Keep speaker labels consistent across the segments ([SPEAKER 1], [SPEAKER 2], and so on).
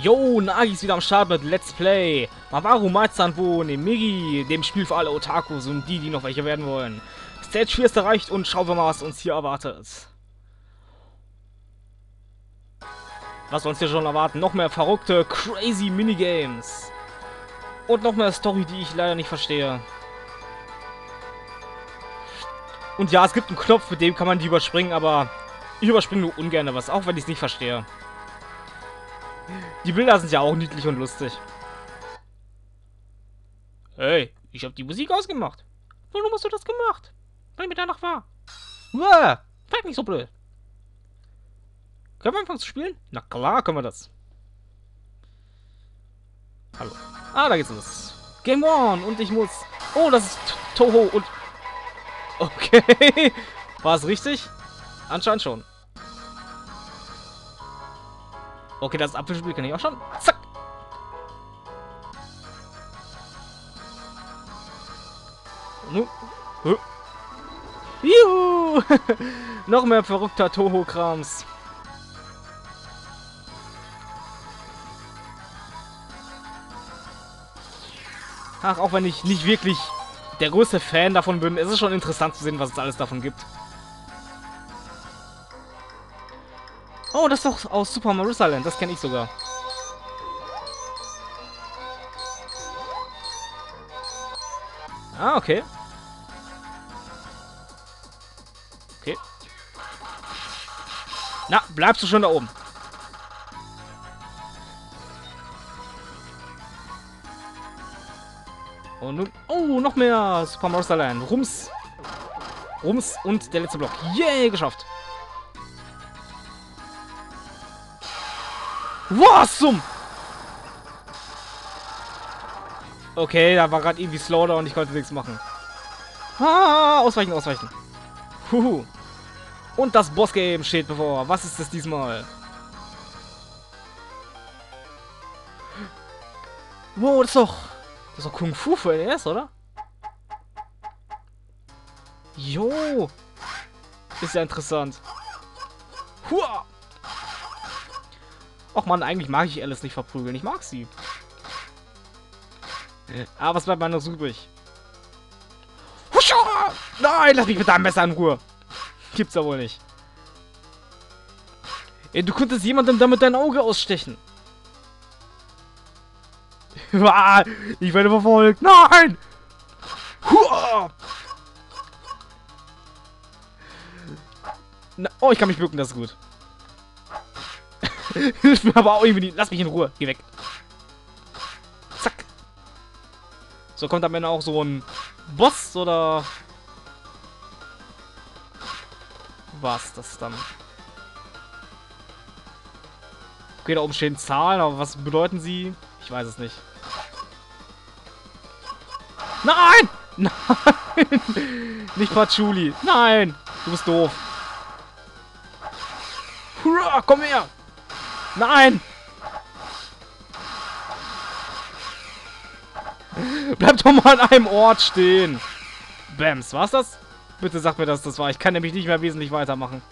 [SPEAKER 1] Yo, Nagi ist wieder am Start mit Let's Play. Mawaru Maizanwo, Migi, dem Spiel für alle Otakus und die, die noch welche werden wollen. Stage 4 ist erreicht und schauen wir mal, was uns hier erwartet. Was uns hier schon erwarten? Noch mehr verrückte, crazy Minigames. Und noch mehr Story, die ich leider nicht verstehe. Und ja, es gibt einen Knopf, mit dem kann man die überspringen, aber ich überspringe nur ungern was, auch wenn ich es nicht verstehe. Die Bilder sind ja auch niedlich und lustig. Hey, ich habe die Musik ausgemacht. Warum hast du das gemacht? Weil mir danach war. Uah, frag nicht so blöd. Können wir anfangen zu spielen? Na klar können wir das. Hallo. Ah, da geht's los. Game On und ich muss... Oh, das ist Toho und... Okay. War es richtig? Anscheinend schon. Okay, das Apfelspiel kann ich auch schon. Zack. Juhu! Noch mehr verrückter Toho-Krams. Ach, auch wenn ich nicht wirklich der größte Fan davon bin, ist es schon interessant zu sehen, was es alles davon gibt. Oh, das ist doch aus Super Marissa Land. Das kenne ich sogar. Ah, okay. Okay. Na, bleibst du schon da oben. Und nun... Oh, noch mehr Super Mario Land. Rums. Rums und der letzte Block. Yay, geschafft. Was zum... Okay, da war gerade irgendwie Slaughter und ich konnte nichts machen. Ah, ausweichen, ausweichen. Huhu. Und das Bossgame steht bevor. Was ist das diesmal? Wow, das ist doch... Das ist doch Kung Fu für NES, oder? Jo. Ist ja interessant. Hua. Och man, eigentlich mag ich Alice nicht verprügeln. Ich mag sie. Aber was bleibt mir noch übrig? Huscha! Nein, lass mich mit deinem Messer in Ruhe. Gibt's ja wohl nicht. Ey, du könntest jemandem damit dein Auge ausstechen. ich werde verfolgt. Nein! Hua! Na, oh, ich kann mich bücken, das ist gut. Hilf mir aber auch irgendwie. Lass mich in Ruhe. Geh weg. Zack. So kommt am Ende auch so ein Boss oder. Was das dann? Okay, da oben stehen Zahlen, aber was bedeuten sie? Ich weiß es nicht. Nein! Nein! Nicht Patchouli. Nein! Du bist doof. Hurra, komm her! Nein! Bleib doch mal an einem Ort stehen. Bams, war's das? Bitte sag mir, dass das war. Ich kann nämlich nicht mehr wesentlich weitermachen.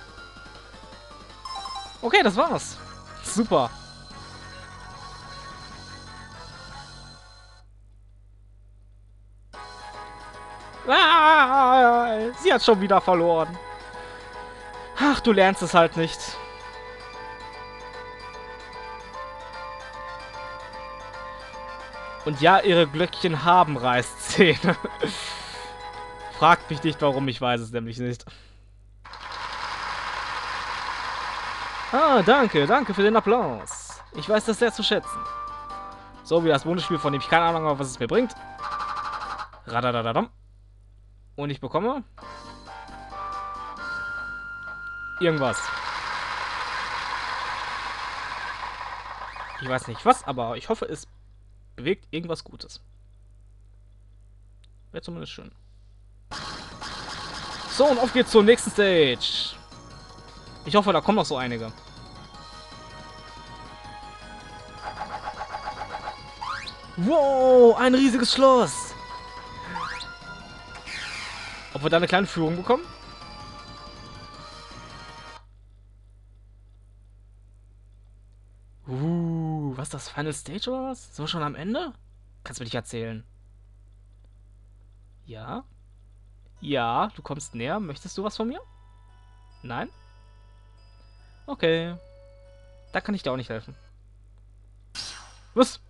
[SPEAKER 1] Okay, das war's. Super. Ah, sie hat schon wieder verloren. Ach, du lernst es halt nicht. Und ja, ihre Glöckchen haben Reißzähne. Fragt mich nicht, warum, ich weiß es nämlich nicht. Ah, danke, danke für den Applaus. Ich weiß das sehr zu schätzen. So wie das Bundesspiel, von dem ich keine Ahnung habe, was es mir bringt. Radadadadam. Und ich bekomme... Irgendwas. Ich weiß nicht was, aber ich hoffe, es bewegt irgendwas Gutes. Wäre zumindest schön. So, und auf geht's zur nächsten Stage. Ich hoffe, da kommen noch so einige. Wow, ein riesiges Schloss. Ob wir da eine kleine Führung bekommen? Ist das? Final Stage oder was? Sind wir schon am Ende? Kannst du mir nicht erzählen. Ja? Ja, du kommst näher. Möchtest du was von mir? Nein? Okay. Da kann ich dir auch nicht helfen. Was?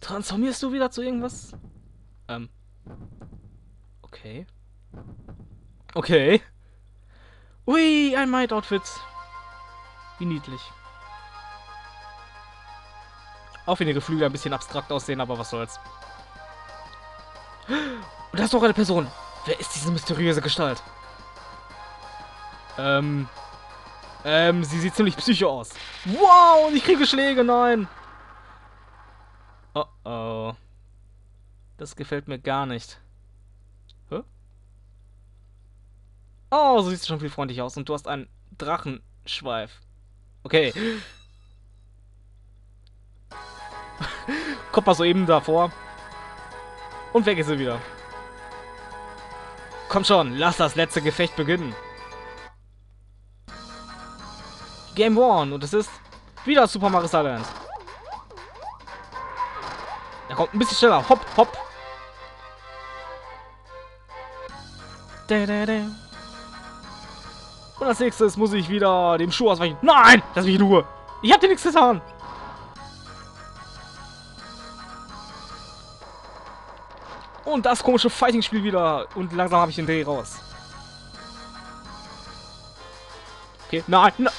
[SPEAKER 1] Transformierst du wieder zu irgendwas? Ähm. Okay. Okay. Ui, ein Might-Outfit. Wie niedlich. Auch wenn ihre Flügel ein bisschen abstrakt aussehen, aber was soll's. Und da ist noch eine Person. Wer ist diese mysteriöse Gestalt? Ähm. Ähm, sie sieht ziemlich psycho aus. Wow, und ich kriege Schläge, nein. Oh oh. Das gefällt mir gar nicht. Hä? Oh, so siehst du schon viel freundlich aus und du hast einen Drachenschweif. Okay. Kommt mal so eben davor. Und weg ist sie wieder. Komm schon, lass das letzte Gefecht beginnen. Game One und es ist wieder Super Mario Silent. Er kommt ein bisschen schneller. Hopp, hopp. Und als nächstes muss ich wieder dem Schuh ausweichen. Nein! Lass mich in Ruhe. Ich hab dir nichts getan. Und das komische Fighting-Spiel wieder. Und langsam habe ich den Dreh raus. Okay, nein, nein.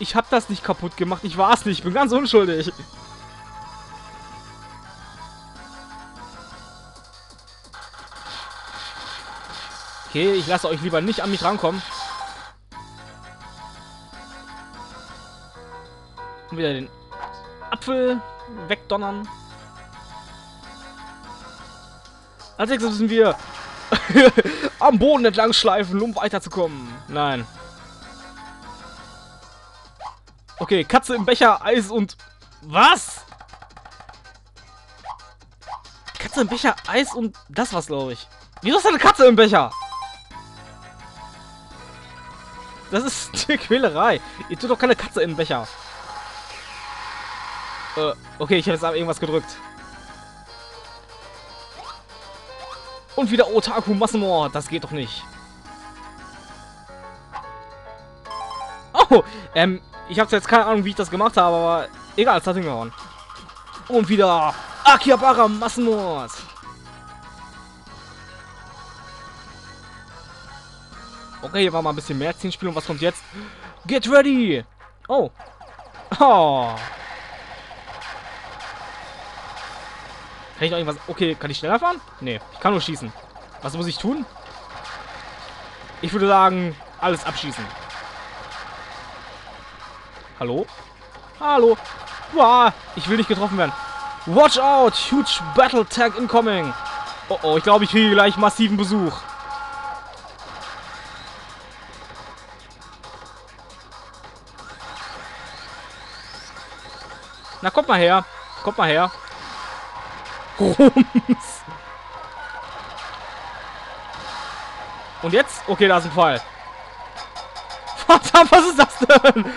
[SPEAKER 1] Ich habe das nicht kaputt gemacht. Ich war es nicht. Ich bin ganz unschuldig. Okay, ich lasse euch lieber nicht an mich rankommen. Und wieder den Apfel wegdonnern. Als nächstes müssen wir am Boden entlang schleifen, um weiterzukommen. Nein. Okay, Katze im Becher, Eis und... Was? Katze im Becher, Eis und... Das war's, glaube ich. Wieso ist da eine Katze im Becher? Das ist eine Quälerei. Ihr tut doch keine Katze in den Becher. Äh, okay, ich hätte jetzt aber irgendwas gedrückt. Und wieder Otaku Massenmord. Das geht doch nicht. Oh, ähm, ich habe jetzt keine Ahnung, wie ich das gemacht habe, aber egal, es hat hingehauen. Und wieder Akihabara Massenmord. Okay, hier war mal ein bisschen mehr Zielspiel und was kommt jetzt? Get ready! Oh. Oh. Kann ich noch irgendwas... Okay, kann ich schneller fahren? Nee, ich kann nur schießen. Was muss ich tun? Ich würde sagen, alles abschießen. Hallo? Hallo? Wow, ich will nicht getroffen werden. Watch out! Huge Battle Tag incoming! Oh oh, ich glaube, ich kriege gleich massiven Besuch. Na, kommt mal her. Kommt mal her. Rums. Und jetzt? Okay, da ist ein Pfeil. Verdammt, was ist das denn?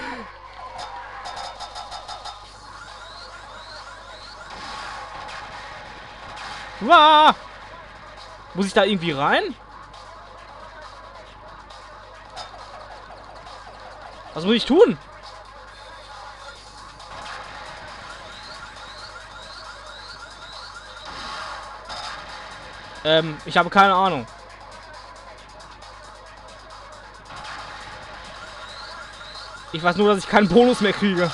[SPEAKER 1] Wah! Muss ich da irgendwie rein? Was muss ich tun? Ähm, ich habe keine Ahnung. Ich weiß nur, dass ich keinen Bonus mehr kriege.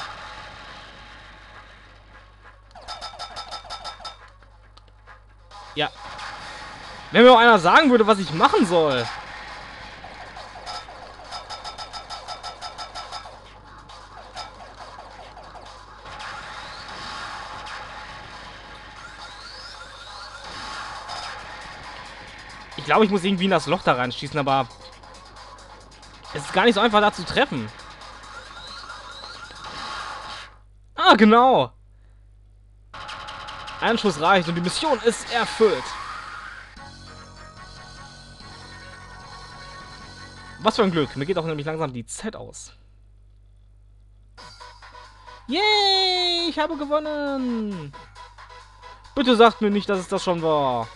[SPEAKER 1] Ja. Wenn mir auch einer sagen würde, was ich machen soll. Glaube, ich muss irgendwie in das Loch da reinschießen, aber... Es ist gar nicht so einfach, da zu treffen. Ah, genau. Ein Schuss reicht und die Mission ist erfüllt. Was für ein Glück. Mir geht auch nämlich langsam die Zeit aus. Yay! Ich habe gewonnen! Bitte sagt mir nicht, dass es das schon war.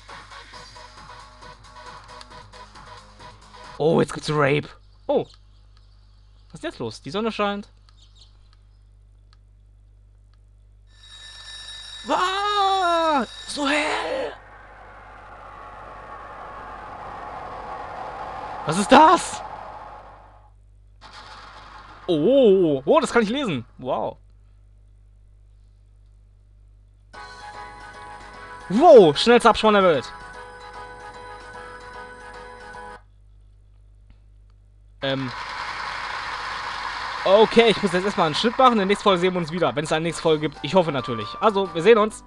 [SPEAKER 1] Oh, jetzt gibt's Rape. Oh. Was ist jetzt los? Die Sonne scheint. Ah, so hell. Was ist das? Oh, oh, das kann ich lesen. Wow. Wow, schnellster Abspann der Welt. Ähm. Okay, ich muss jetzt erstmal einen Schnitt machen. In der nächsten Folge sehen wir uns wieder, wenn es eine nächste Folge gibt. Ich hoffe natürlich. Also, wir sehen uns.